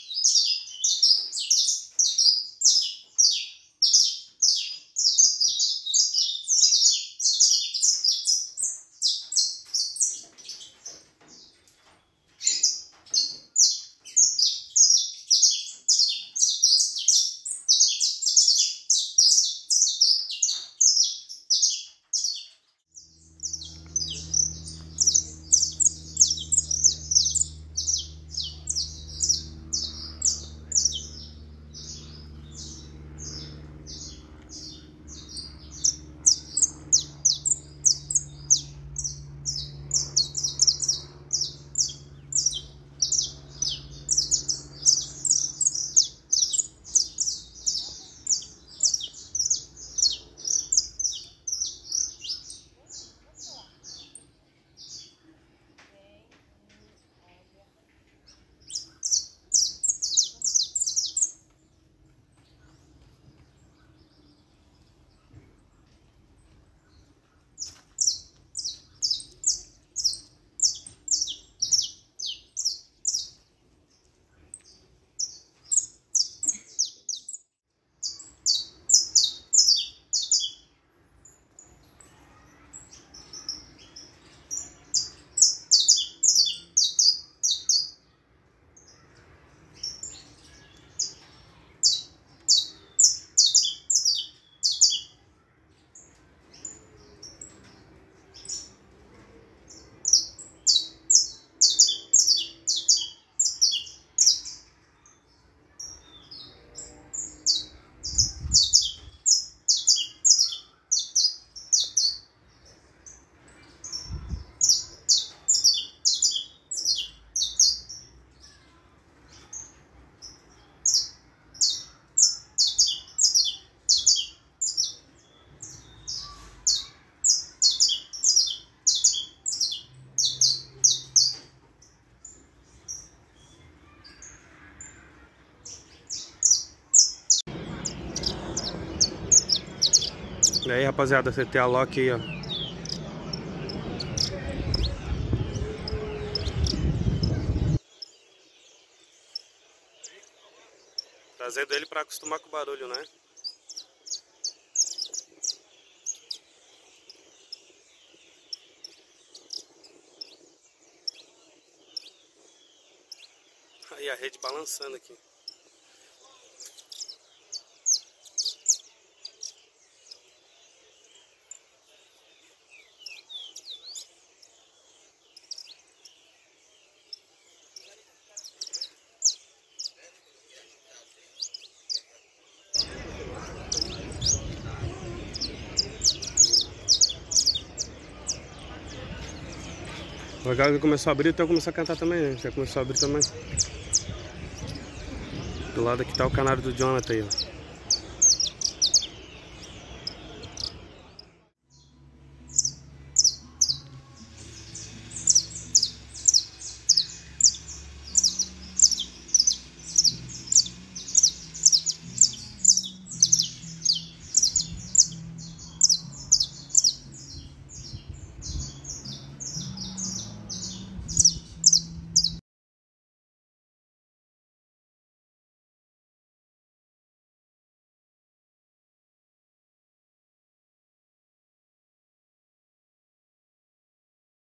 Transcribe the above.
you E aí rapaziada, CT Lock aí, ó. Trazendo ele para acostumar com o barulho, né? Aí a rede balançando aqui. O que começou a abrir, então começou a cantar também, né? Já começou a abrir também. Do lado aqui tá o canário do Jonathan aí, ó.